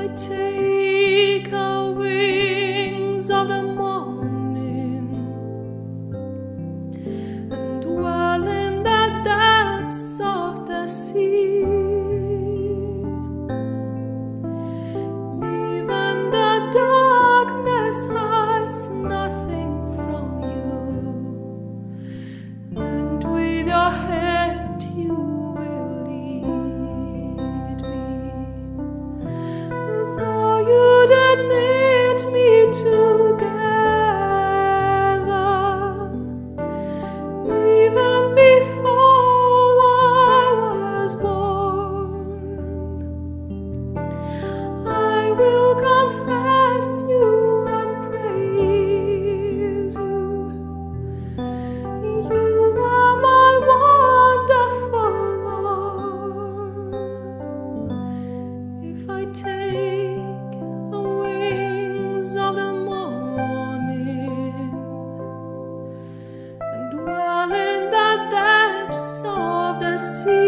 I take away. depths of the sea.